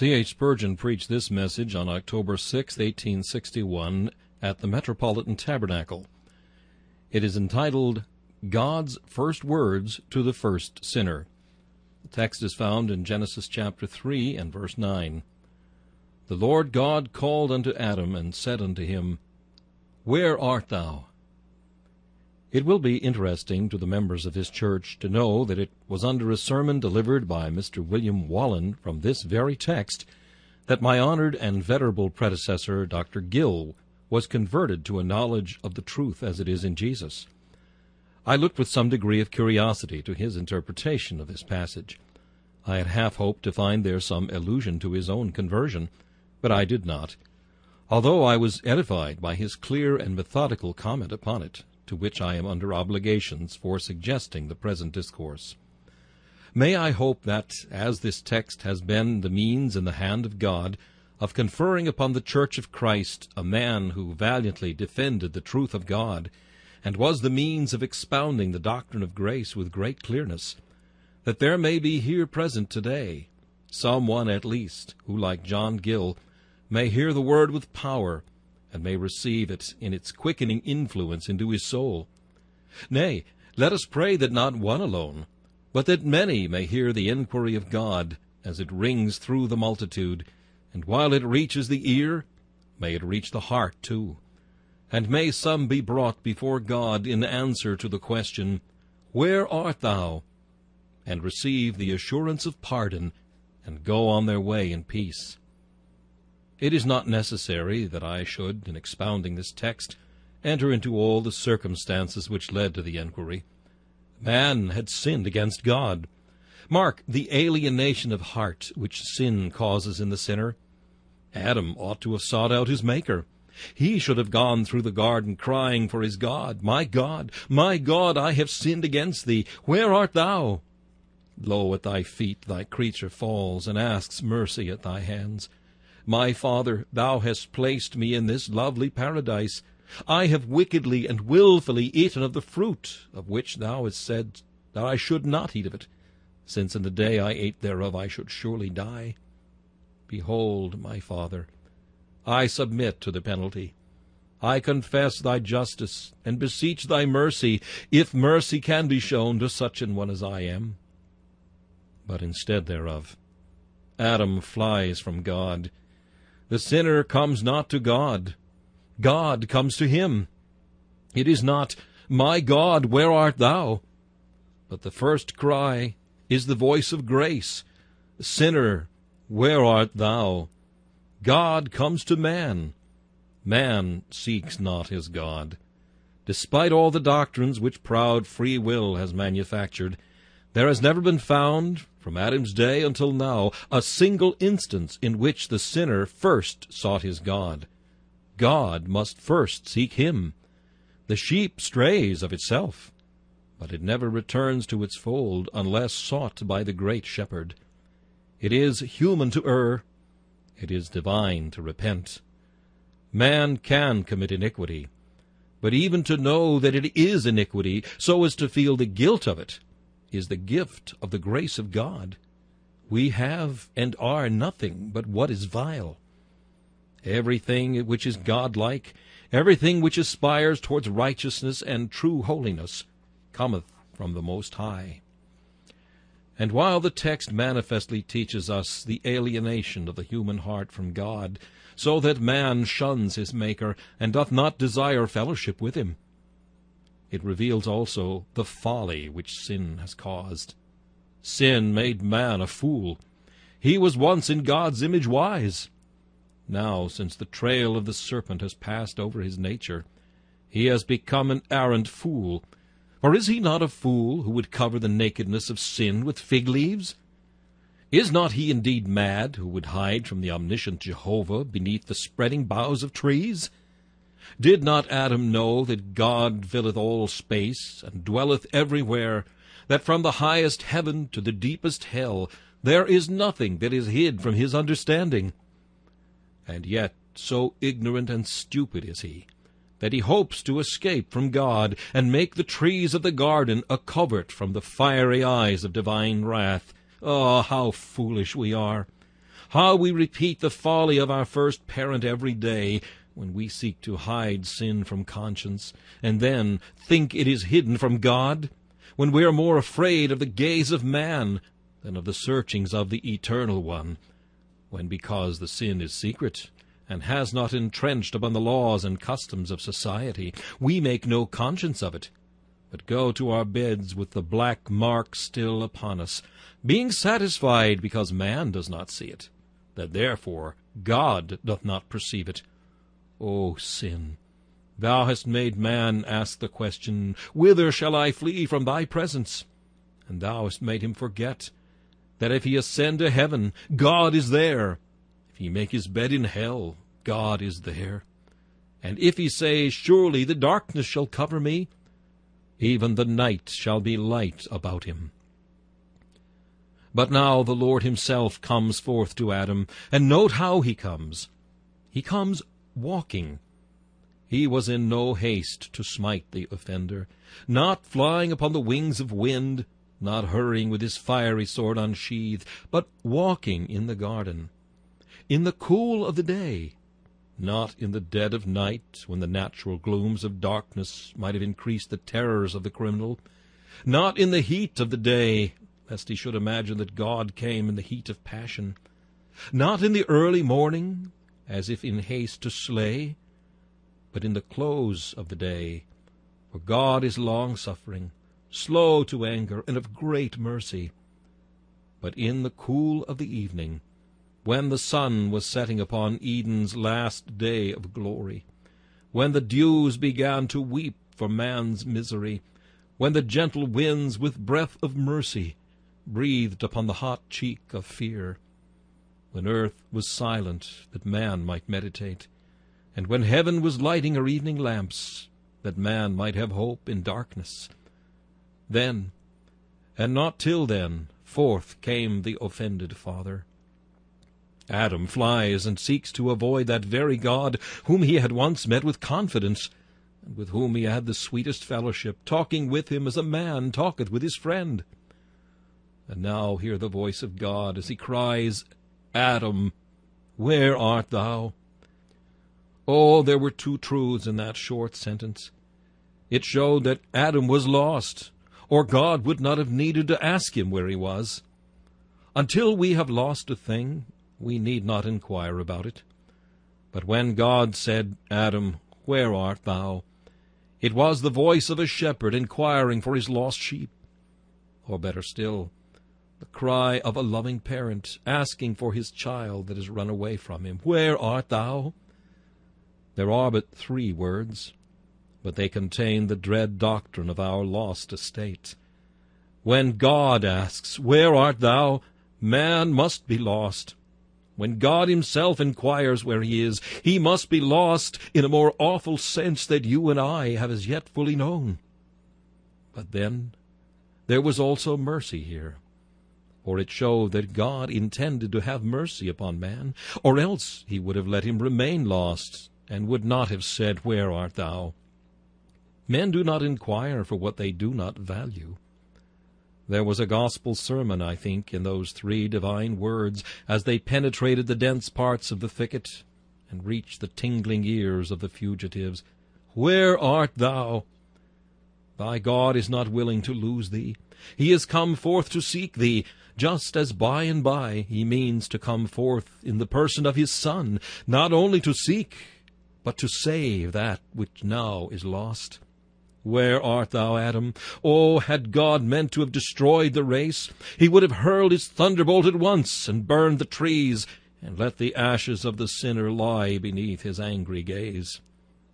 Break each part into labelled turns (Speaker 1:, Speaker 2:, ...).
Speaker 1: C. H. Spurgeon preached this message on October 6, 1861, at the Metropolitan Tabernacle. It is entitled God's First Words to the First Sinner. The text is found in Genesis chapter 3 and verse 9. The Lord God called unto Adam and said unto him, Where art thou? It will be interesting to the members of his church to know that it was under a sermon delivered by Mr. William Wallis from this very text that my honored and venerable predecessor, Dr. Gill, was converted to a knowledge of the truth as it is in Jesus. I looked with some degree of curiosity to his interpretation of this passage. I had half hoped to find there some allusion to his own conversion, but I did not, although I was edified by his clear and methodical comment upon it to which I am under obligations for suggesting the present discourse. May I hope that, as this text has been the means in the hand of God of conferring upon the Church of Christ a man who valiantly defended the truth of God, and was the means of expounding the doctrine of grace with great clearness, that there may be here present today some one at least who, like John Gill, may hear the word with power and may receive it in its quickening influence into his soul. Nay, let us pray that not one alone, but that many may hear the inquiry of God as it rings through the multitude, and while it reaches the ear, may it reach the heart too. And may some be brought before God in answer to the question, Where art thou? and receive the assurance of pardon, and go on their way in peace. It is not necessary that I should, in expounding this text, enter into all the circumstances which led to the enquiry. Man had sinned against God. Mark the alienation of heart which sin causes in the sinner. Adam ought to have sought out his Maker. He should have gone through the garden crying for his God, My God, my God, I have sinned against thee. Where art thou? Lo, at thy feet thy creature falls, and asks mercy at thy hands. My Father, thou hast placed me in this lovely paradise. I have wickedly and wilfully eaten of the fruit, of which thou hast said that I should not eat of it, since in the day I ate thereof I should surely die. Behold, my Father, I submit to the penalty. I confess thy justice, and beseech thy mercy, if mercy can be shown to such an one as I am. But instead thereof, Adam flies from God, the sinner comes not to God. God comes to him. It is not, My God, where art thou? But the first cry is the voice of grace. Sinner, where art thou? God comes to man. Man seeks not his God. Despite all the doctrines which proud free will has manufactured, there has never been found, from Adam's day until now, a single instance in which the sinner first sought his God. God must first seek him. The sheep strays of itself, but it never returns to its fold unless sought by the great shepherd. It is human to err, it is divine to repent. Man can commit iniquity, but even to know that it is iniquity, so as to feel the guilt of it, is the gift of the grace of God. We have and are nothing but what is vile. Everything which is godlike, everything which aspires towards righteousness and true holiness, cometh from the Most High. And while the text manifestly teaches us the alienation of the human heart from God, so that man shuns his Maker, and doth not desire fellowship with him, it reveals also the folly which sin has caused. Sin made man a fool. He was once in God's image wise. Now, since the trail of the serpent has passed over his nature, he has become an arrant fool. For is he not a fool who would cover the nakedness of sin with fig leaves? Is not he indeed mad who would hide from the omniscient Jehovah beneath the spreading boughs of trees? Did not Adam know that God filleth all space, and dwelleth everywhere, that from the highest heaven to the deepest hell there is nothing that is hid from his understanding? And yet so ignorant and stupid is he, that he hopes to escape from God, and make the trees of the garden a covert from the fiery eyes of divine wrath. Ah, oh, how foolish we are! How we repeat the folly of our first parent every day, when we seek to hide sin from conscience, and then think it is hidden from God, when we are more afraid of the gaze of man than of the searchings of the Eternal One, when because the sin is secret, and has not entrenched upon the laws and customs of society, we make no conscience of it, but go to our beds with the black mark still upon us, being satisfied because man does not see it, that therefore God doth not perceive it. O sin, thou hast made man ask the question, Whither shall I flee from thy presence? And thou hast made him forget that if he ascend to heaven, God is there. If he make his bed in hell, God is there. And if he say, Surely the darkness shall cover me, even the night shall be light about him. But now the Lord himself comes forth to Adam, and note how he comes. He comes walking. He was in no haste to smite the offender, not flying upon the wings of wind, not hurrying with his fiery sword unsheathed, but walking in the garden, in the cool of the day, not in the dead of night, when the natural glooms of darkness might have increased the terrors of the criminal, not in the heat of the day, lest he should imagine that God came in the heat of passion, not in the early morning, as if in haste to slay, but in the close of the day, for God is long-suffering, slow to anger, and of great mercy. But in the cool of the evening, when the sun was setting upon Eden's last day of glory, when the dews began to weep for man's misery, when the gentle winds with breath of mercy breathed upon the hot cheek of fear, when earth was silent that man might meditate, and when heaven was lighting her evening lamps that man might have hope in darkness. Then, and not till then, forth came the offended father. Adam flies and seeks to avoid that very God whom he had once met with confidence, and with whom he had the sweetest fellowship, talking with him as a man talketh with his friend. And now hear the voice of God as he cries, Adam, where art thou? Oh, there were two truths in that short sentence. It showed that Adam was lost, or God would not have needed to ask him where he was. Until we have lost a thing, we need not inquire about it. But when God said, Adam, where art thou? It was the voice of a shepherd inquiring for his lost sheep. Or better still, the cry of a loving parent asking for his child that has run away from him. Where art thou? There are but three words, but they contain the dread doctrine of our lost estate. When God asks, Where art thou? man must be lost. When God himself inquires where he is, he must be lost in a more awful sense than you and I have as yet fully known. But then there was also mercy here for it showed that God intended to have mercy upon man, or else he would have let him remain lost, and would not have said, Where art thou? Men do not inquire for what they do not value. There was a gospel sermon, I think, in those three divine words as they penetrated the dense parts of the thicket and reached the tingling ears of the fugitives. Where art thou? Thy God is not willing to lose thee. He is come forth to seek thee, just as by and by he means to come forth in the person of his Son, not only to seek, but to save that which now is lost. Where art thou, Adam? Oh, had God meant to have destroyed the race, he would have hurled his thunderbolt at once and burned the trees, and let the ashes of the sinner lie beneath his angry gaze.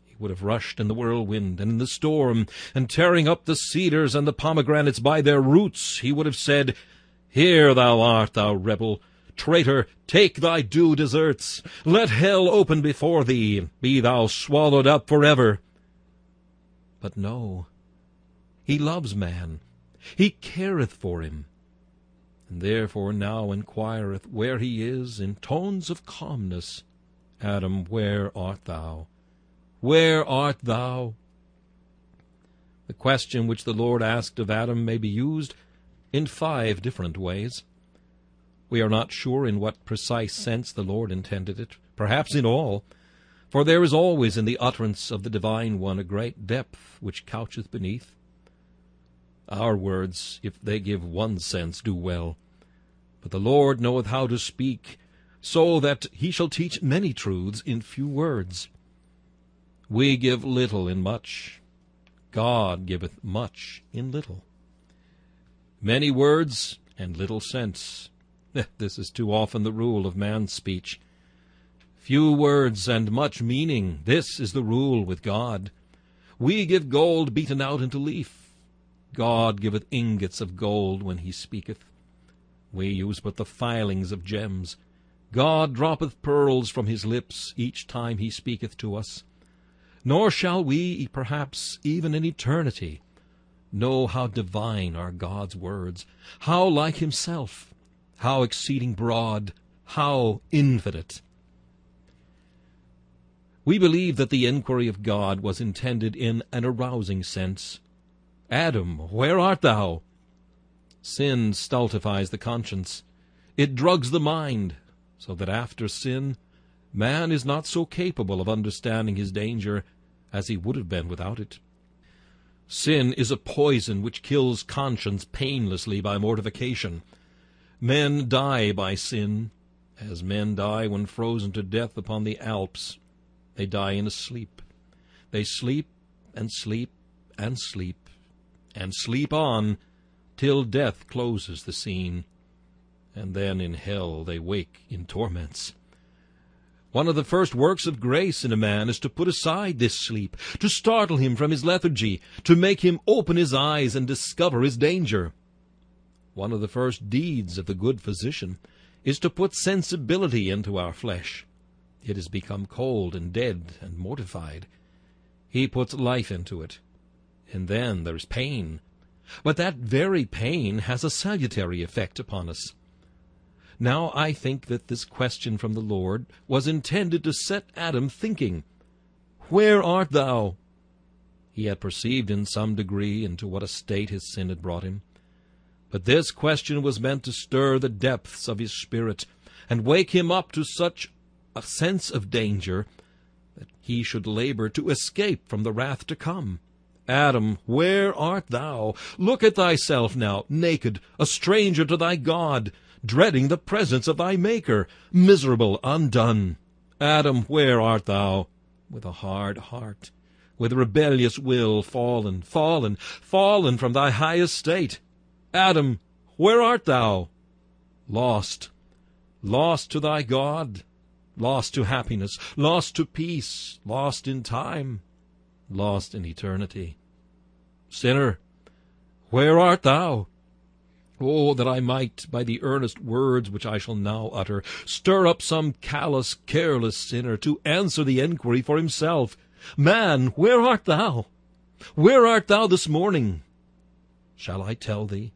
Speaker 1: He would have rushed in the whirlwind and in the storm, and tearing up the cedars and the pomegranates by their roots, he would have said, here thou art, thou rebel! Traitor, take thy due deserts! Let hell open before thee! Be thou swallowed up for ever! But no, he loves man, he careth for him, and therefore now inquireth where he is in tones of calmness. Adam, where art thou? Where art thou? The question which the Lord asked of Adam may be used in five different ways. We are not sure in what precise sense the Lord intended it, perhaps in all, for there is always in the utterance of the Divine One a great depth which coucheth beneath. Our words, if they give one sense, do well. But the Lord knoweth how to speak, so that he shall teach many truths in few words. We give little in much. God giveth much in little. Many words and little sense. This is too often the rule of man's speech. Few words and much meaning, this is the rule with God. We give gold beaten out into leaf. God giveth ingots of gold when he speaketh. We use but the filings of gems. God droppeth pearls from his lips each time he speaketh to us. Nor shall we, perhaps, even in eternity, know how divine are God's words, how like himself, how exceeding broad, how infinite. We believe that the inquiry of God was intended in an arousing sense. Adam, where art thou? Sin stultifies the conscience. It drugs the mind, so that after sin, man is not so capable of understanding his danger as he would have been without it. Sin is a poison which kills conscience painlessly by mortification. Men die by sin, as men die when frozen to death upon the Alps. They die in a sleep. They sleep and sleep and sleep and sleep on till death closes the scene. And then in hell they wake in torments. One of the first works of grace in a man is to put aside this sleep, to startle him from his lethargy, to make him open his eyes and discover his danger. One of the first deeds of the good physician is to put sensibility into our flesh. It has become cold and dead and mortified. He puts life into it, and then there is pain. But that very pain has a salutary effect upon us. Now I think that this question from the Lord was intended to set Adam thinking. Where art thou? He had perceived in some degree into what a state his sin had brought him. But this question was meant to stir the depths of his spirit, and wake him up to such a sense of danger that he should labor to escape from the wrath to come. Adam, where art thou? Look at thyself now, naked, a stranger to thy God, dreading the presence of thy Maker, miserable, undone. Adam, where art thou? With a hard heart, with a rebellious will, fallen, fallen, fallen from thy high estate. Adam, where art thou? Lost, lost to thy God, lost to happiness, lost to peace, lost in time, lost in eternity. Sinner, where art thou? Oh, that I might, by the earnest words which I shall now utter, stir up some callous, careless sinner to answer the enquiry for himself. Man, where art thou? Where art thou this morning? Shall I tell thee?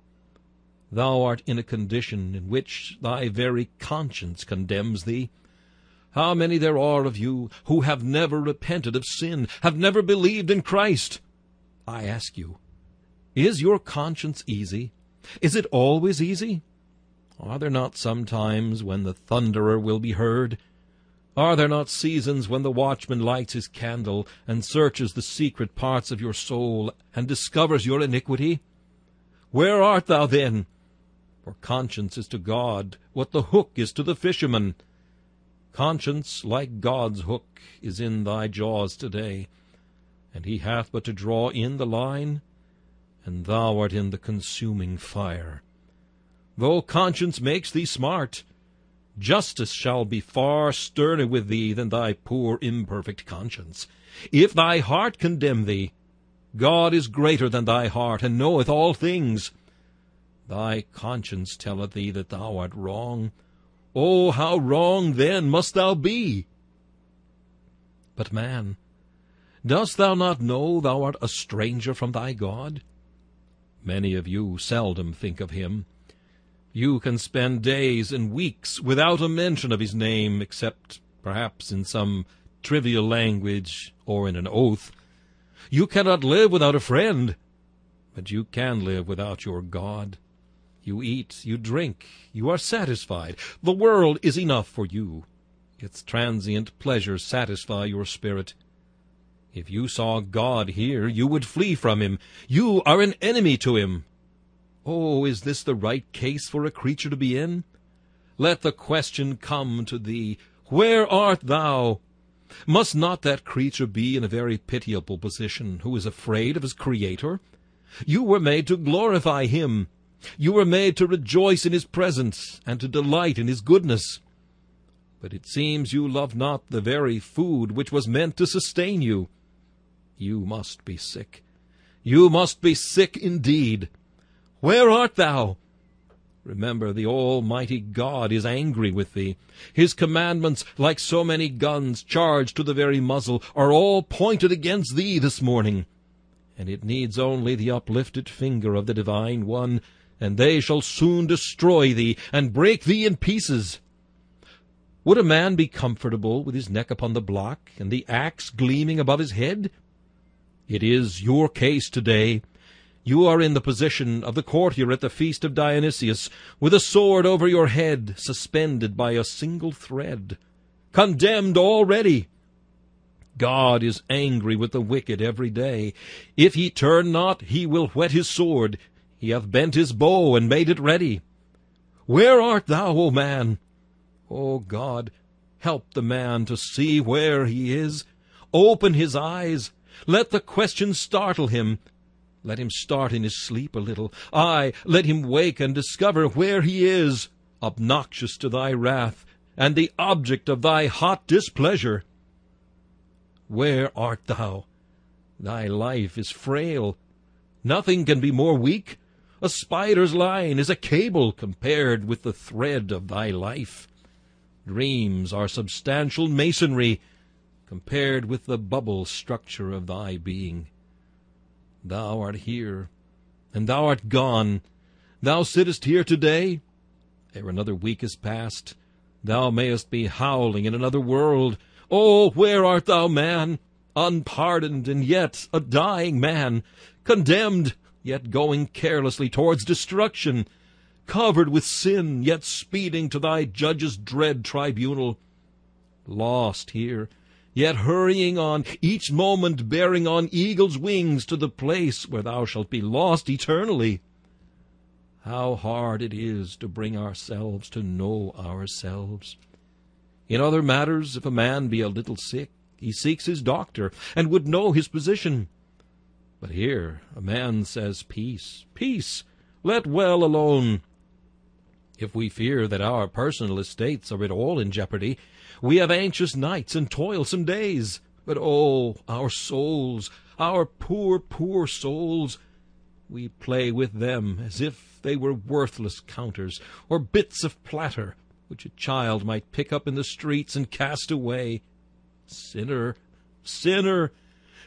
Speaker 1: Thou art in a condition in which thy very conscience condemns thee. How many there are of you who have never repented of sin, have never believed in Christ? I ask you, is your conscience easy? Is it always easy? Are there not some times when the thunderer will be heard? Are there not seasons when the watchman lights his candle and searches the secret parts of your soul and discovers your iniquity? Where art thou then? For conscience is to God what the hook is to the fisherman. Conscience, like God's hook, is in thy jaws today, and he hath but to draw in the line, and thou art in the consuming fire. Though conscience makes thee smart, justice shall be far sterner with thee than thy poor imperfect conscience. If thy heart condemn thee, God is greater than thy heart, and knoweth all things. Thy conscience telleth thee that thou art wrong, Oh, how wrong then must thou be! But, man, dost thou not know thou art a stranger from thy God? Many of you seldom think of him. You can spend days and weeks without a mention of his name, except perhaps in some trivial language or in an oath. You cannot live without a friend, but you can live without your God. You eat, you drink, you are satisfied. The world is enough for you. Its transient pleasures satisfy your spirit. If you saw God here, you would flee from him. You are an enemy to him. Oh, is this the right case for a creature to be in? Let the question come to thee, Where art thou? Must not that creature be in a very pitiable position who is afraid of his Creator? You were made to glorify him. You were made to rejoice in his presence and to delight in his goodness. But it seems you love not the very food which was meant to sustain you. You must be sick. You must be sick indeed. Where art thou? Remember, the Almighty God is angry with thee. His commandments, like so many guns charged to the very muzzle, are all pointed against thee this morning. And it needs only the uplifted finger of the Divine One, and they shall soon destroy thee, and break thee in pieces. Would a man be comfortable with his neck upon the block, and the axe gleaming above his head? It is your case today. You are in the position of the courtier at the feast of Dionysius, with a sword over your head, suspended by a single thread. Condemned already! God is angry with the wicked every day. If he turn not, he will whet his sword. He hath bent his bow and made it ready. Where art thou, O man? O God, help the man to see where he is. Open his eyes. Let the question startle him. Let him start in his sleep a little. Ay, let him wake and discover where he is, obnoxious to thy wrath, and the object of thy hot displeasure. Where art thou? Thy life is frail. Nothing can be more weak. A spider's line is a cable compared with the thread of thy life. Dreams are substantial masonry compared with the bubble structure of thy being. Thou art here, and thou art gone. Thou sittest here today, ere another week is past. Thou mayest be howling in another world. Oh, where art thou, man? Unpardoned, and yet a dying man. Condemned, yet going carelessly towards destruction. Covered with sin, yet speeding to thy judge's dread tribunal. Lost here, yet hurrying on, each moment bearing on eagle's wings to the place where thou shalt be lost eternally. How hard it is to bring ourselves to know ourselves. In other matters, if a man be a little sick, he seeks his doctor, and would know his position. But here a man says, Peace, peace, let well alone. If we fear that our personal estates are at all in jeopardy, we have anxious nights and toilsome days. But oh, our souls, our poor, poor souls! We play with them as if they were worthless counters, or bits of platter, which a child might pick up in the streets and cast away. Sinner, sinner,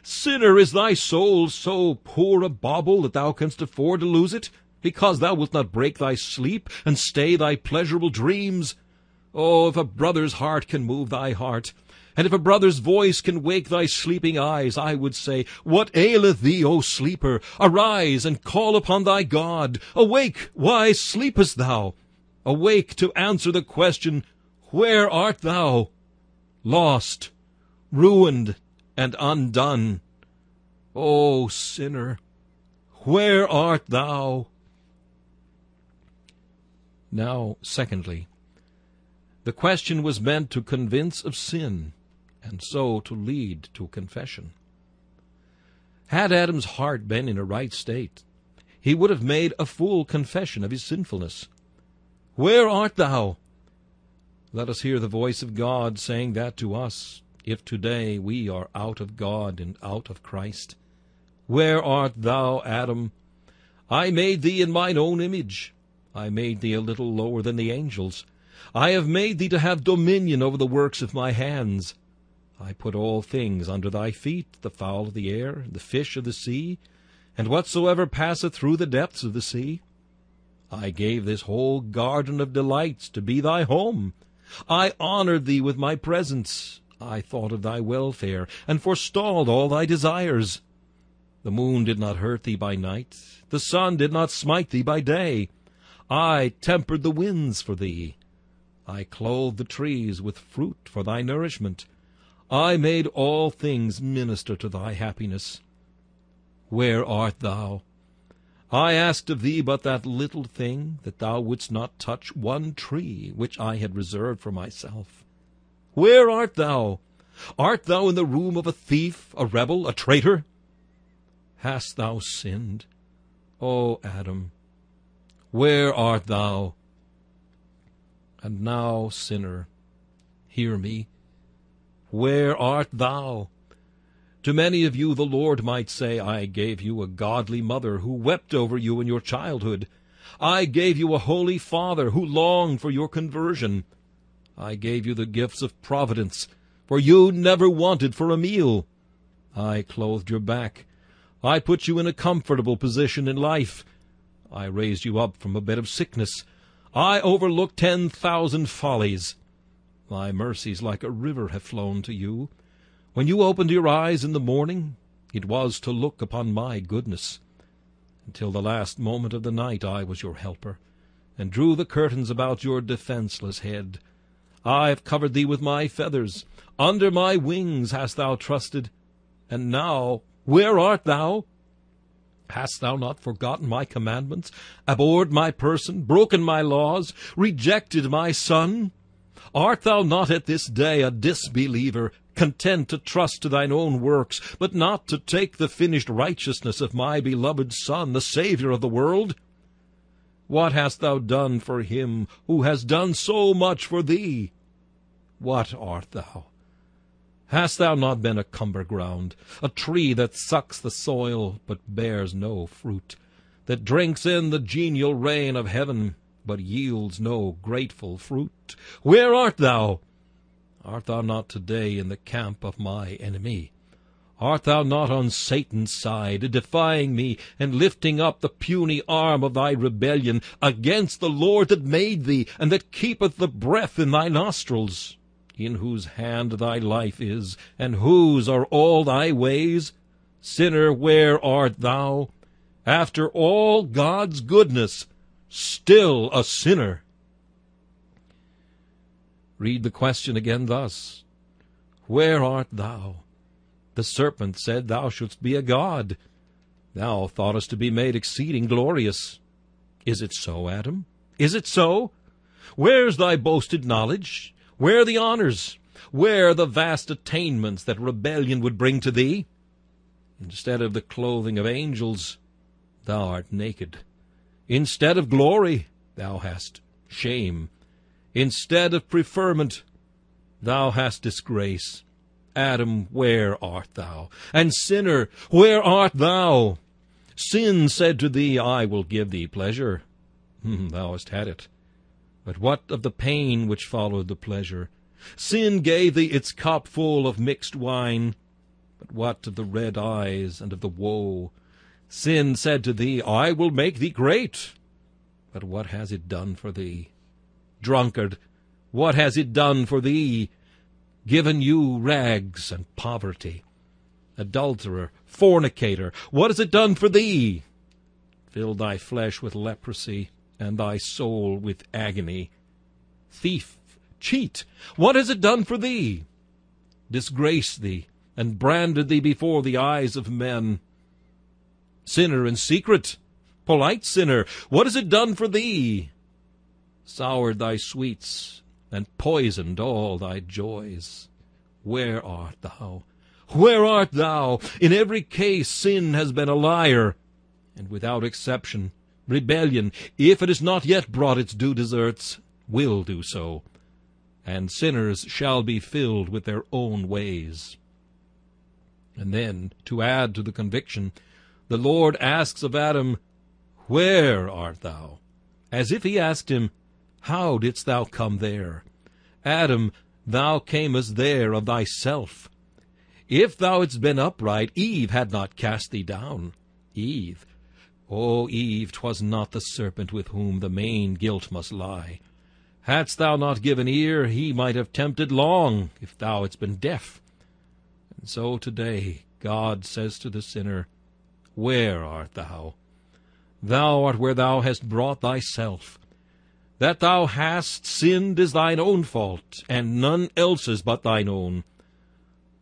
Speaker 1: sinner, is thy soul so poor a bauble that thou canst afford to lose it, because thou wilt not break thy sleep and stay thy pleasurable dreams? Oh, if a brother's heart can move thy heart, and if a brother's voice can wake thy sleeping eyes, I would say, What aileth thee, O sleeper? Arise and call upon thy God. Awake, why sleepest thou? Awake to answer the question, Where art thou? Lost, ruined, and undone. O sinner, where art thou? Now, secondly, the question was meant to convince of sin, and so to lead to confession. Had Adam's heart been in a right state, he would have made a full confession of his sinfulness. Where art thou? Let us hear the voice of God saying that to us, if today we are out of God and out of Christ. Where art thou, Adam? I made thee in mine own image. I made thee a little lower than the angels. I have made thee to have dominion over the works of my hands. I put all things under thy feet, the fowl of the air, the fish of the sea, and whatsoever passeth through the depths of the sea. I gave this whole garden of delights to be thy home. I honored thee with my presence. I thought of thy welfare, and forestalled all thy desires. The moon did not hurt thee by night, the sun did not smite thee by day. I tempered the winds for thee. I clothed the trees with fruit for thy nourishment. I made all things minister to thy happiness. Where art thou? I asked of thee but that little thing, that thou wouldst not touch one tree which I had reserved for myself. Where art thou? Art thou in the room of a thief, a rebel, a traitor? Hast thou sinned? O Adam, where art thou? And now, sinner, hear me. Where art thou? To many of you the Lord might say, I gave you a godly mother who wept over you in your childhood. I gave you a holy father who longed for your conversion. I gave you the gifts of providence, for you never wanted for a meal. I clothed your back. I put you in a comfortable position in life. I raised you up from a bed of sickness. I overlooked ten thousand follies. My mercies like a river have flown to you. When you opened your eyes in the morning, it was to look upon my goodness. Until the last moment of the night I was your helper, and drew the curtains about your defenceless head. I have covered thee with my feathers. Under my wings hast thou trusted. And now, where art thou? Hast thou not forgotten my commandments, abhorred my person, broken my laws, rejected my Son? Art thou not at this day a disbeliever, content to trust to thine own works, but not to take the finished righteousness of my beloved Son, the Saviour of the world? What hast thou done for him who has done so much for thee? What art thou? Hast thou not been a cumber ground, a tree that sucks the soil but bears no fruit, that drinks in the genial rain of heaven but yields no grateful fruit? Where art thou? Art thou not today in the camp of my enemy? Art thou not on Satan's side, defying me, and lifting up the puny arm of thy rebellion against the Lord that made thee, and that keepeth the breath in thy nostrils? In whose hand thy life is, and whose are all thy ways? Sinner, where art thou? After all God's goodness, still a sinner. Read the question again thus Where art thou? The serpent said, Thou shouldst be a god. Thou thoughtest to be made exceeding glorious. Is it so, Adam? Is it so? Where's thy boasted knowledge? Where the honors? Where the vast attainments that rebellion would bring to thee? Instead of the clothing of angels, thou art naked. Instead of glory, thou hast shame. Instead of preferment, thou hast disgrace. Adam, where art thou? And sinner, where art thou? Sin said to thee, I will give thee pleasure. Thou hast had it. But what of the pain which followed the pleasure? Sin gave thee its cup full of mixed wine. But what of the red eyes and of the woe? Sin said to thee, I will make thee great. But what has it done for thee? Drunkard, what has it done for thee? Given you rags and poverty. Adulterer, fornicator, what has it done for thee? Filled thy flesh with leprosy and thy soul with agony. Thief, cheat, what has it done for thee? Disgraced thee, and branded thee before the eyes of men. Sinner in secret, polite sinner, what has it done for thee? Soured thy sweets, and poisoned all thy joys. Where art thou? Where art thou? In every case sin has been a liar, and without exception rebellion, if it has not yet brought its due deserts, will do so, and sinners shall be filled with their own ways. And then, to add to the conviction, the Lord asks of Adam, Where art thou? As if he asked him, How didst thou come there? Adam, thou camest there of thyself. If thou hadst been upright, Eve had not cast thee down. Eve, O Eve, 'twas not the serpent with whom the main guilt must lie. Hadst thou not given ear, he might have tempted long, if thou hadst been deaf. And so to-day God says to the sinner, Where art thou? Thou art where thou hast brought thyself. That thou hast sinned is thine own fault, and none else's but thine own.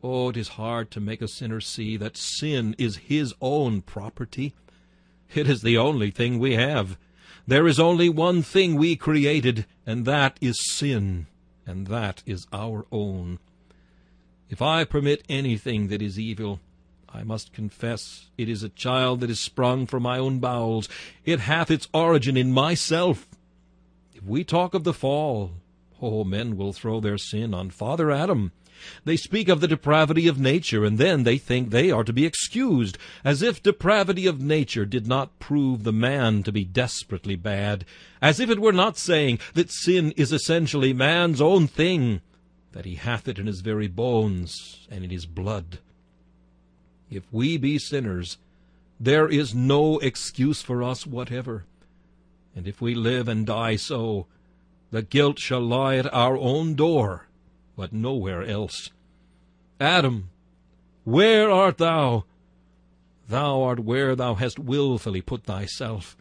Speaker 1: Oh, it is hard to make a sinner see that sin is his own property. It is the only thing we have. There is only one thing we created, and that is sin, and that is our own. If I permit anything that is evil, I must confess it is a child that is sprung from my own bowels. It hath its origin in myself. If we talk of the fall, oh, men will throw their sin on Father Adam. They speak of the depravity of nature, and then they think they are to be excused, as if depravity of nature did not prove the man to be desperately bad, as if it were not saying that sin is essentially man's own thing, that he hath it in his very bones and in his blood. If we be sinners, there is no excuse for us whatever. And if we live and die so, the guilt shall lie at our own door, but nowhere else. Adam, where art thou? Thou art where thou hast wilfully put thyself,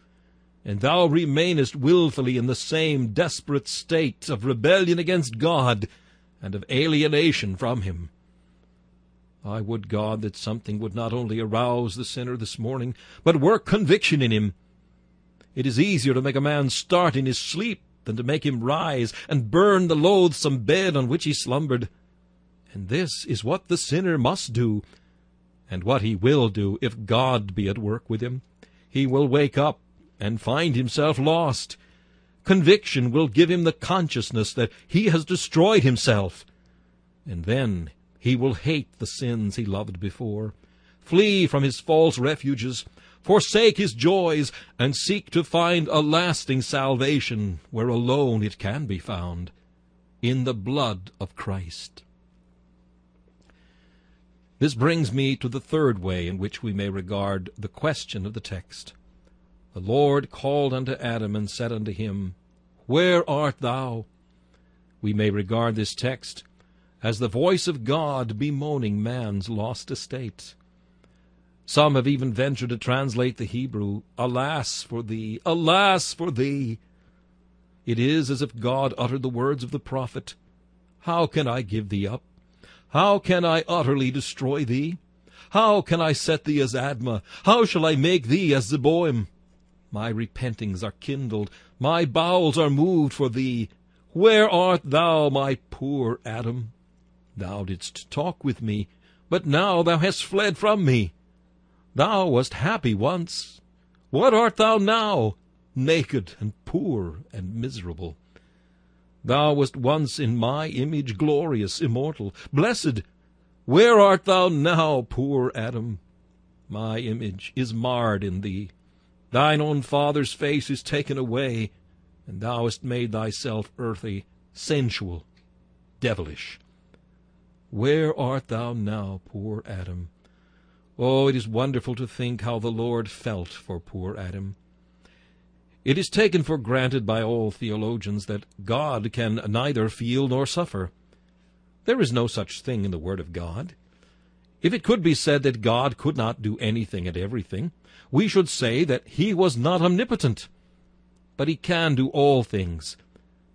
Speaker 1: and thou remainest wilfully in the same desperate state of rebellion against God and of alienation from him. I would God that something would not only arouse the sinner this morning, but work conviction in him, it is easier to make a man start in his sleep than to make him rise and burn the loathsome bed on which he slumbered. And this is what the sinner must do, and what he will do if God be at work with him. He will wake up and find himself lost. Conviction will give him the consciousness that he has destroyed himself. And then he will hate the sins he loved before, flee from his false refuges, forsake his joys, and seek to find a lasting salvation where alone it can be found, in the blood of Christ. This brings me to the third way in which we may regard the question of the text. The Lord called unto Adam and said unto him, Where art thou? We may regard this text as the voice of God bemoaning man's lost estate. Some have even ventured to translate the Hebrew, Alas for thee! Alas for thee! It is as if God uttered the words of the prophet, How can I give thee up? How can I utterly destroy thee? How can I set thee as Admah? How shall I make thee as Zeboim? My repentings are kindled, my bowels are moved for thee. Where art thou, my poor Adam? Thou didst talk with me, but now thou hast fled from me. Thou wast happy once. What art thou now? Naked and poor and miserable. Thou wast once in my image glorious, immortal, blessed. Where art thou now, poor Adam? My image is marred in thee. Thine own father's face is taken away, and thou hast made thyself earthy, sensual, devilish. Where art thou now, poor Adam? Oh, it is wonderful to think how the Lord felt for poor Adam. It is taken for granted by all theologians that God can neither feel nor suffer. There is no such thing in the Word of God. If it could be said that God could not do anything and everything, we should say that he was not omnipotent. But he can do all things,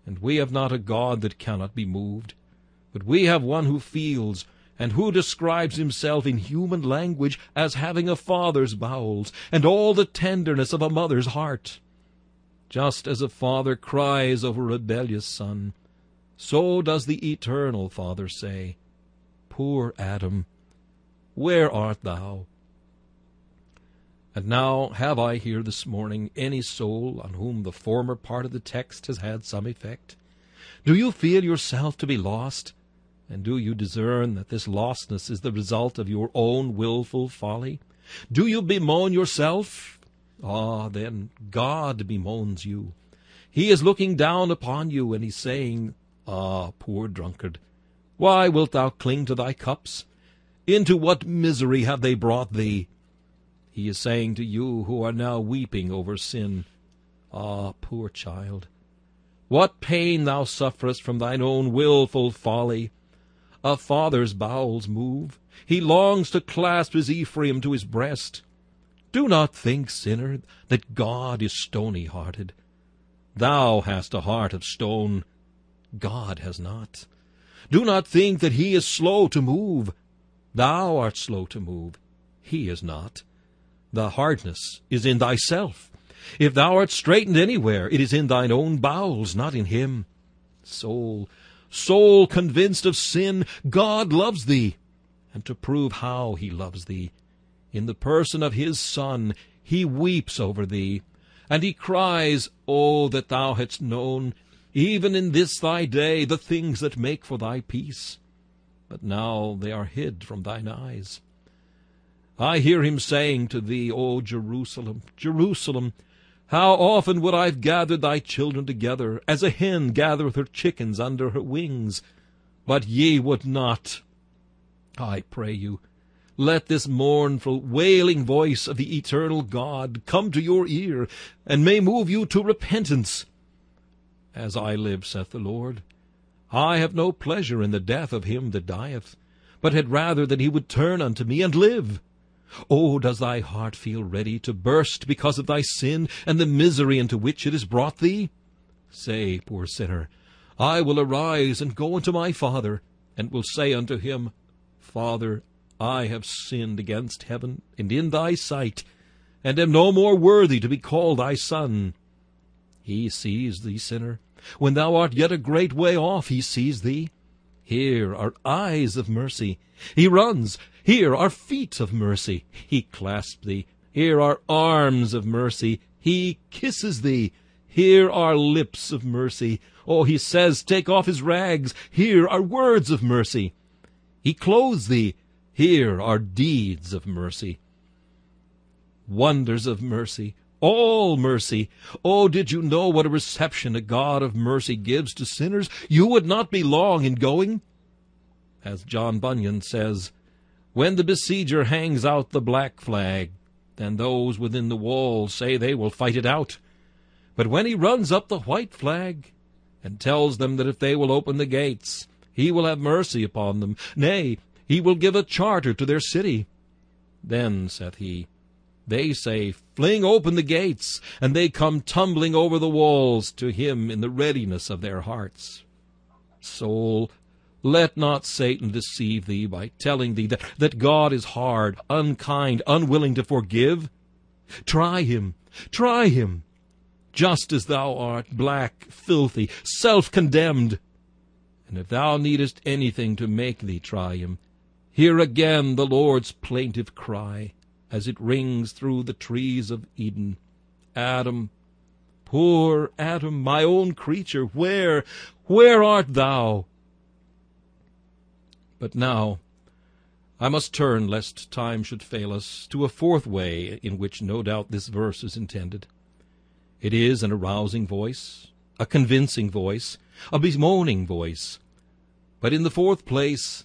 Speaker 1: and we have not a God that cannot be moved. But we have one who feels, and who describes himself in human language as having a father's bowels and all the tenderness of a mother's heart. Just as a father cries over a rebellious son, so does the eternal Father say, Poor Adam, where art thou? And now have I here this morning any soul on whom the former part of the text has had some effect? Do you feel yourself to be lost? And do you discern that this lostness is the result of your own wilful folly? Do you bemoan yourself? Ah, then God bemoans you. He is looking down upon you, and he's saying, Ah, poor drunkard, why wilt thou cling to thy cups? Into what misery have they brought thee? He is saying to you who are now weeping over sin, Ah, poor child, what pain thou sufferest from thine own wilful folly! A father's bowels move. He longs to clasp his Ephraim to his breast. Do not think, sinner, that God is stony-hearted. Thou hast a heart of stone. God has not. Do not think that he is slow to move. Thou art slow to move. He is not. The hardness is in thyself. If thou art straitened anywhere, it is in thine own bowels, not in him. Soul, soul convinced of sin, God loves thee. And to prove how he loves thee, in the person of his Son, he weeps over thee, and he cries, Oh, that thou hadst known, even in this thy day, the things that make for thy peace. But now they are hid from thine eyes. I hear him saying to thee, O Jerusalem, Jerusalem, how often would I have gathered thy children together, as a hen gathereth her chickens under her wings, but ye would not. I pray you, let this mournful, wailing voice of the eternal God come to your ear, and may move you to repentance. As I live, saith the Lord, I have no pleasure in the death of him that dieth, but had rather that he would turn unto me and live. Oh, does thy heart feel ready to burst because of thy sin and the misery into which it has brought thee? Say, poor sinner, I will arise and go unto my Father, and will say unto him, Father, I have sinned against heaven and in thy sight, and am no more worthy to be called thy son. He sees thee, sinner. When thou art yet a great way off, he sees thee. Here are eyes of mercy. He runs. Here are feet of mercy. He clasps thee. Here are arms of mercy. He kisses thee. Here are lips of mercy. Oh, he says, take off his rags. Here are words of mercy. He clothes thee. Here are deeds of mercy. Wonders of mercy. All mercy. Oh, did you know what a reception a God of mercy gives to sinners? You would not be long in going. As John Bunyan says, when the besieger hangs out the black flag, then those within the walls say they will fight it out. But when he runs up the white flag, and tells them that if they will open the gates, he will have mercy upon them, nay, he will give a charter to their city. Then, saith he, they say, Fling open the gates, and they come tumbling over the walls to him in the readiness of their hearts. Soul, let not Satan deceive thee by telling thee that, that God is hard, unkind, unwilling to forgive. Try him, try him, just as thou art, black, filthy, self-condemned. And if thou needest anything to make thee try him, hear again the Lord's plaintive cry, as it rings through the trees of Eden. Adam, poor Adam, my own creature, where, where art thou? But now I must turn, lest time should fail us, to a fourth way in which no doubt this verse is intended. It is an arousing voice, a convincing voice, a bemoaning voice. But in the fourth place,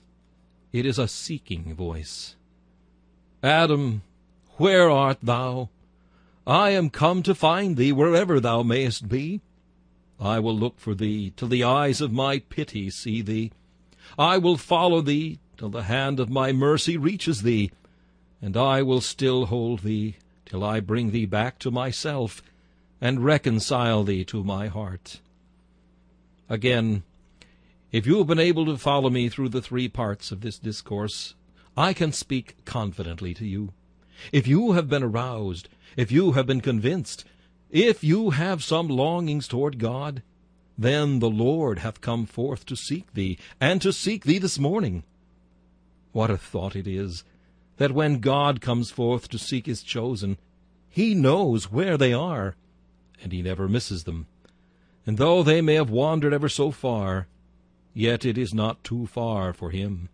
Speaker 1: it is a seeking voice. Adam, where art thou? I am come to find thee wherever thou mayest be. I will look for thee till the eyes of my pity see thee. I will follow thee till the hand of my mercy reaches thee, and I will still hold thee till I bring thee back to myself and reconcile thee to my heart. Again, if you have been able to follow me through the three parts of this discourse, I can speak confidently to you. If you have been aroused, if you have been convinced, if you have some longings toward God, then the Lord hath come forth to seek thee, and to seek thee this morning. What a thought it is, that when God comes forth to seek his chosen, he knows where they are, and he never misses them. And though they may have wandered ever so far, yet it is not too far for him.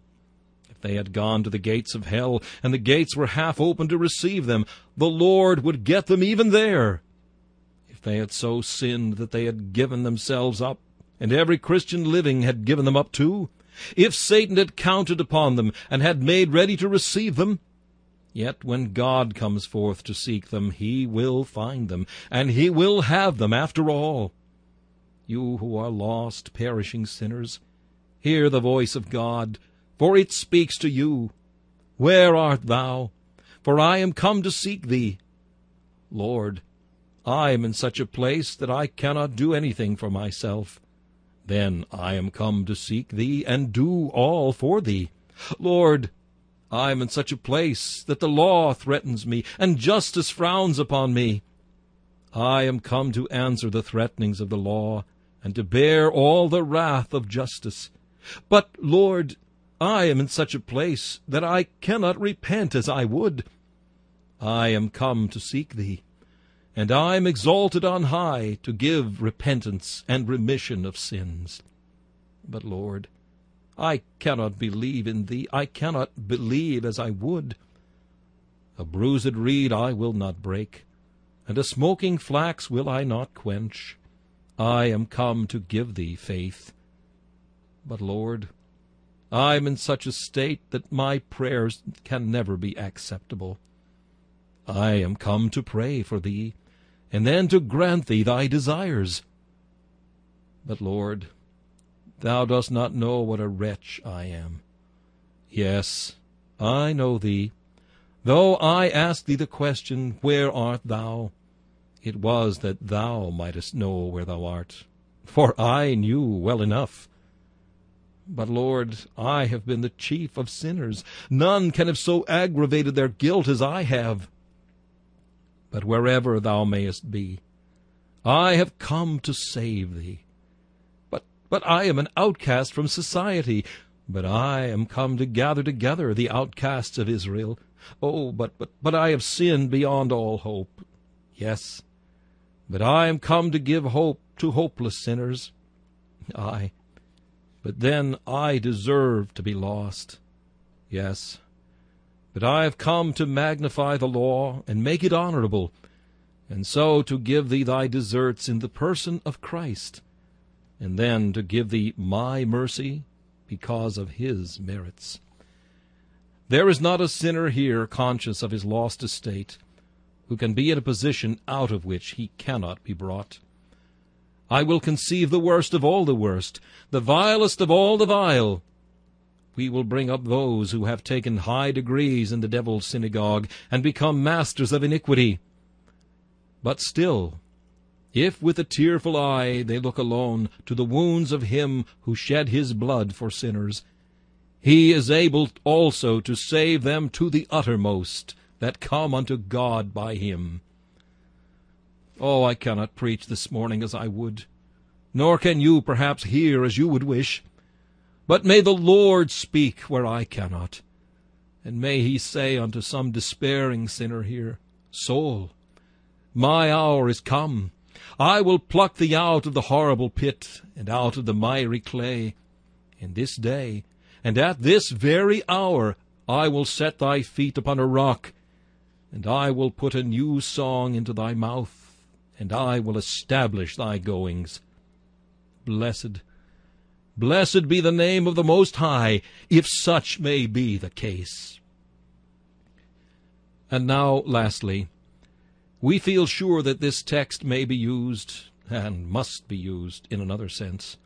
Speaker 1: If they had gone to the gates of hell, and the gates were half open to receive them, the Lord would get them even there. They had so sinned that they had given themselves up, and every Christian living had given them up too, if Satan had counted upon them, and had made ready to receive them, Yet when God comes forth to seek them, he will find them, and he will have them after all. You who are lost, perishing sinners, hear the voice of God, for it speaks to you. Where art thou? For I am come to seek thee. Lord, I am in such a place that I cannot do anything for myself. Then I am come to seek thee and do all for thee. Lord, I am in such a place that the law threatens me, and justice frowns upon me. I am come to answer the threatenings of the law, and to bear all the wrath of justice. But, Lord, I am in such a place that I cannot repent as I would. I am come to seek thee, and I am exalted on high to give repentance and remission of sins. But, Lord, I cannot believe in thee, I cannot believe as I would. A bruised reed I will not break, and a smoking flax will I not quench. I am come to give thee faith. But, Lord, I am in such a state that my prayers can never be acceptable. I am come to pray for thee, and then to grant thee thy desires. But, Lord, Thou dost not know what a wretch I am. Yes, I know thee. Though I asked thee the question, Where art thou? It was that thou mightest know where thou art, for I knew well enough. But, Lord, I have been the chief of sinners. None can have so aggravated their guilt as I have. But wherever thou mayest be, I have come to save thee. But but I am an outcast from society. But I am come to gather together the outcasts of Israel. Oh, but, but, but I have sinned beyond all hope. Yes, but I am come to give hope to hopeless sinners. Ay, but then I deserve to be lost. Yes, but I have come to magnify the law and make it honorable, and so to give thee thy deserts in the person of Christ and then to give thee my mercy because of his merits. There is not a sinner here conscious of his lost estate who can be in a position out of which he cannot be brought. I will conceive the worst of all the worst, the vilest of all the vile. We will bring up those who have taken high degrees in the devil's synagogue and become masters of iniquity. But still if with a tearful eye they look alone to the wounds of him who shed his blood for sinners, he is able also to save them to the uttermost that come unto God by him. Oh, I cannot preach this morning as I would, nor can you perhaps hear as you would wish. But may the Lord speak where I cannot, and may he say unto some despairing sinner here, Soul, my hour is come. I will pluck thee out of the horrible pit, and out of the miry clay. In this day, and at this very hour, I will set thy feet upon a rock, and I will put a new song into thy mouth, and I will establish thy goings. Blessed, blessed be the name of the Most High, if such may be the case. And now, lastly, we feel sure that this text may be used, and must be used, in another sense.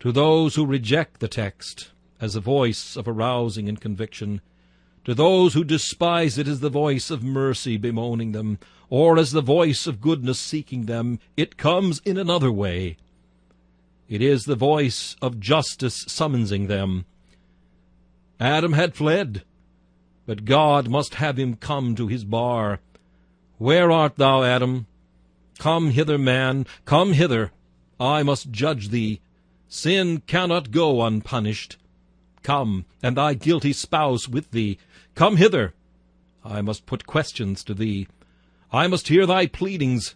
Speaker 1: To those who reject the text as a voice of arousing and conviction, to those who despise it as the voice of mercy bemoaning them, or as the voice of goodness seeking them, it comes in another way. It is the voice of justice summonsing them. Adam had fled, but God must have him come to his bar where art thou, Adam? Come hither, man, come hither. I must judge thee. Sin cannot go unpunished. Come, and thy guilty spouse with thee. Come hither. I must put questions to thee. I must hear thy pleadings.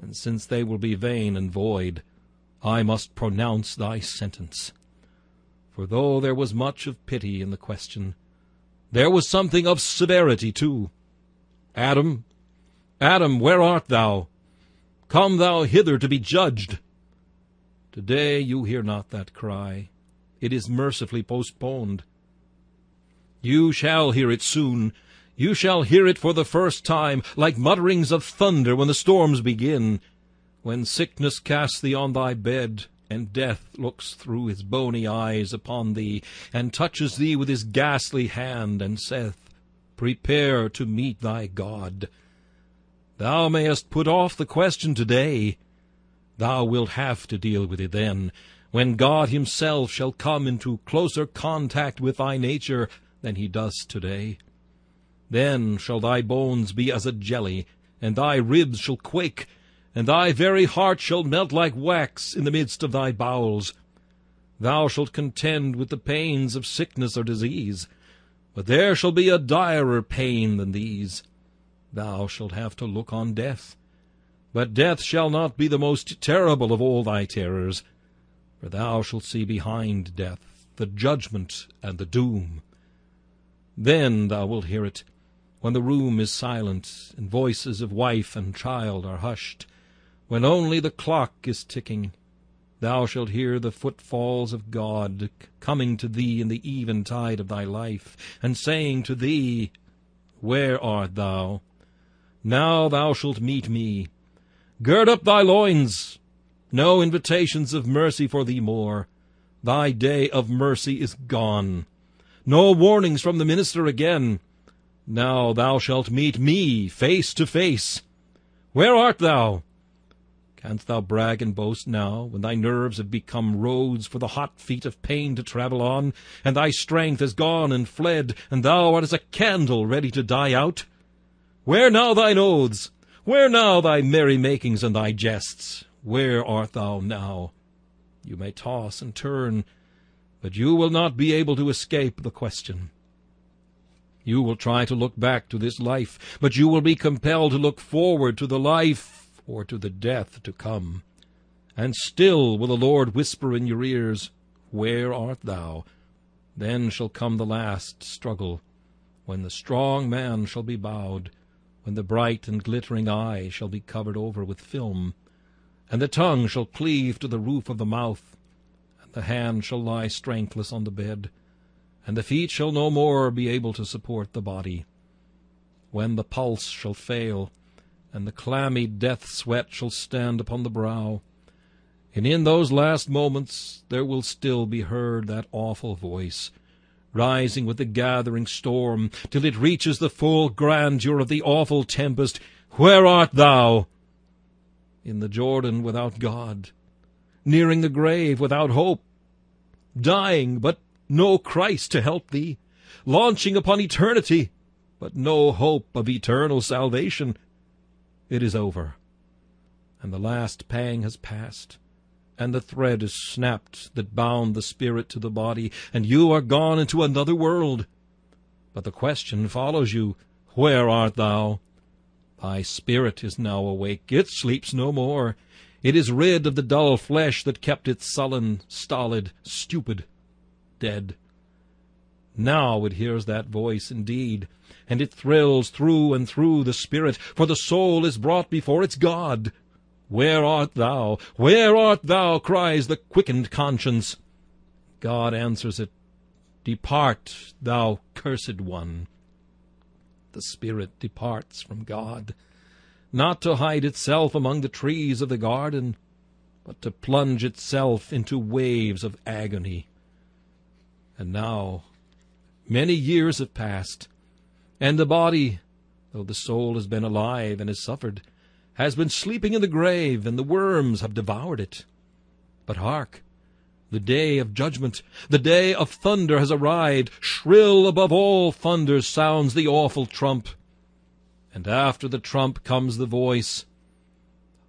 Speaker 1: And since they will be vain and void, I must pronounce thy sentence. For though there was much of pity in the question, there was something of severity too. Adam, Adam, where art thou? Come thou hither to be judged. Today you hear not that cry. It is mercifully postponed. You shall hear it soon. You shall hear it for the first time, like mutterings of thunder when the storms begin, when sickness casts thee on thy bed, and death looks through his bony eyes upon thee, and touches thee with his ghastly hand, and saith, Prepare to meet thy God. Thou mayest put off the question to-day. Thou wilt have to deal with it then, when God himself shall come into closer contact with thy nature than he does to-day. Then shall thy bones be as a jelly, and thy ribs shall quake, and thy very heart shall melt like wax in the midst of thy bowels. Thou shalt contend with the pains of sickness or disease, but there shall be a direr pain than these. Thou shalt have to look on death, but death shall not be the most terrible of all thy terrors, for thou shalt see behind death the judgment and the doom. Then thou wilt hear it, when the room is silent, and voices of wife and child are hushed, when only the clock is ticking, thou shalt hear the footfalls of God coming to thee in the eventide of thy life, and saying to thee, Where art thou? Now thou shalt meet me. Gird up thy loins. No invitations of mercy for thee more. Thy day of mercy is gone. No warnings from the minister again. Now thou shalt meet me face to face. Where art thou? Canst thou brag and boast now, when thy nerves have become roads for the hot feet of pain to travel on, and thy strength has gone and fled, and thou art as a candle ready to die out? Where now thine oaths? Where now thy merry makings and thy jests? Where art thou now? You may toss and turn, but you will not be able to escape the question. You will try to look back to this life, but you will be compelled to look forward to the life or to the death to come. And still will the Lord whisper in your ears, Where art thou? Then shall come the last struggle, when the strong man shall be bowed, when the bright and glittering eye shall be covered over with film, and the tongue shall cleave to the roof of the mouth, and the hand shall lie strengthless on the bed, and the feet shall no more be able to support the body. When the pulse shall fail, and the clammy death sweat shall stand upon the brow. And in those last moments there will still be heard that awful voice, rising with the gathering storm, till it reaches the full grandeur of the awful tempest, Where art thou? In the Jordan without God, nearing the grave without hope, dying, but no Christ to help thee, launching upon eternity, but no hope of eternal salvation. It is over, and the last pang has passed, and the thread is snapped that bound the spirit to the body, and you are gone into another world. But the question follows you, Where art thou? Thy spirit is now awake, it sleeps no more. It is rid of the dull flesh that kept it sullen, stolid, stupid, dead. Now it hears that voice indeed, and it thrills through and through the spirit, for the soul is brought before its God. Where art thou? Where art thou? cries the quickened conscience. God answers it, Depart, thou cursed one. The spirit departs from God, not to hide itself among the trees of the garden, but to plunge itself into waves of agony. And now Many years have passed, and the body, though the soul has been alive and has suffered, has been sleeping in the grave, and the worms have devoured it. But hark! The day of judgment, the day of thunder has arrived. Shrill above all thunders sounds the awful trump. And after the trump comes the voice,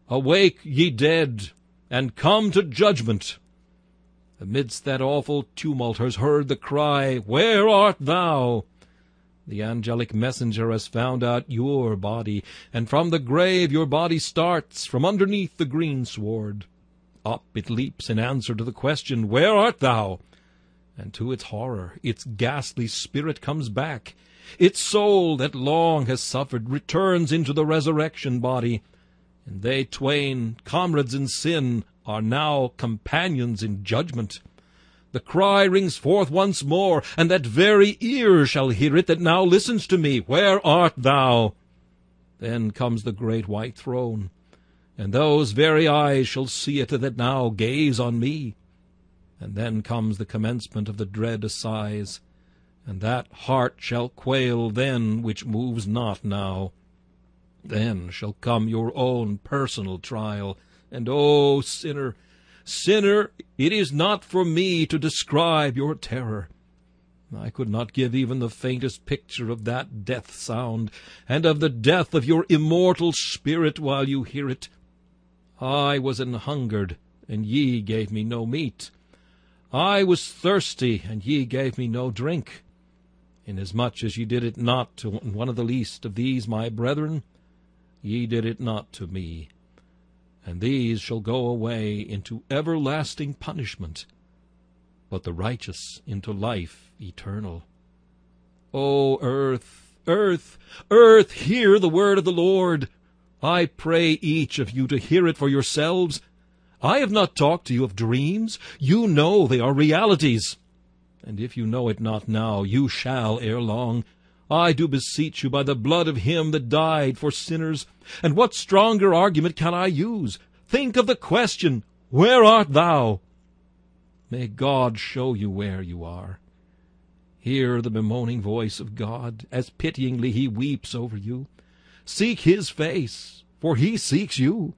Speaker 1: Awake, ye dead, and come to judgment. Amidst that awful tumult has heard the cry, Where art thou? The angelic messenger has found out your body, and from the grave your body starts, from underneath the greensward. Up it leaps in answer to the question, Where art thou? And to its horror, its ghastly spirit comes back. Its soul that long has suffered returns into the resurrection body, and they twain, comrades in sin, are now companions in judgment. The cry rings forth once more, and that very ear shall hear it that now listens to me. Where art thou? Then comes the great white throne, and those very eyes shall see it that now gaze on me. And then comes the commencement of the dread assize, and that heart shall quail then which moves not now. Then shall come your own personal trial, and oh, sinner, sinner, it is not for me to describe your terror. I could not give even the faintest picture of that death sound, and of the death of your immortal spirit while you hear it. I was an hungered, and ye gave me no meat. I was thirsty, and ye gave me no drink. Inasmuch as ye did it not to one of the least of these my brethren, ye did it not to me. And these shall go away into everlasting punishment, but the righteous into life eternal. O earth, earth, earth, hear the word of the Lord. I pray each of you to hear it for yourselves. I have not talked to you of dreams. You know they are realities. And if you know it not now, you shall ere long. I do beseech you by the blood of him that died for sinners. And what stronger argument can I use? Think of the question, Where art thou? May God show you where you are. Hear the bemoaning voice of God, as pityingly he weeps over you. Seek his face, for he seeks you.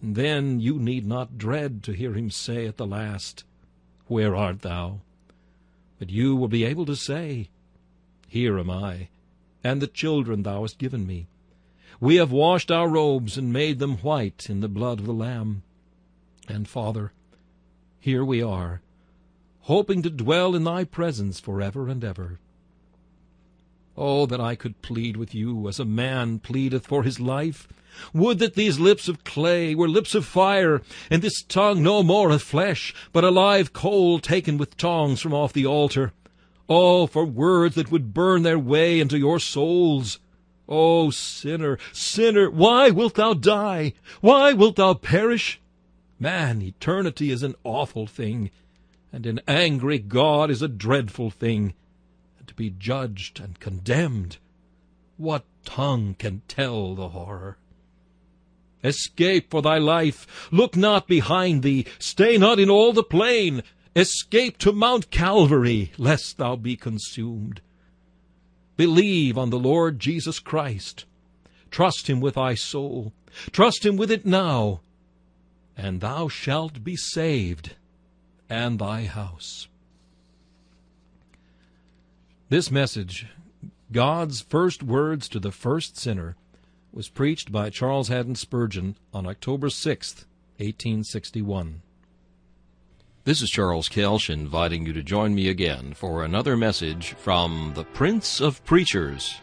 Speaker 1: And then you need not dread to hear him say at the last, Where art thou? But you will be able to say, Here am I, and the children thou hast given me. We have washed our robes and made them white in the blood of the Lamb. And, Father, here we are, hoping to dwell in thy presence forever and ever. Oh, that I could plead with you as a man pleadeth for his life! Would that these lips of clay were lips of fire, and this tongue no more of flesh, but a live coal taken with tongs from off the altar. Oh, for words that would burn their way into your souls! O oh, sinner, sinner, why wilt thou die? Why wilt thou perish? Man, eternity is an awful thing and an angry God is a dreadful thing, and to be judged and condemned, what tongue can tell the horror? Escape for thy life, look not behind thee, stay not in all the plain, escape to Mount Calvary, lest thou be consumed. Believe on the Lord Jesus Christ, trust him with thy soul, trust him with it now, and thou shalt be saved and thy house. This message, God's first words to the first sinner, was preached by Charles Haddon Spurgeon on October 6, 1861.
Speaker 2: This is Charles Kelsch inviting you to join me again for another message from the Prince of Preachers.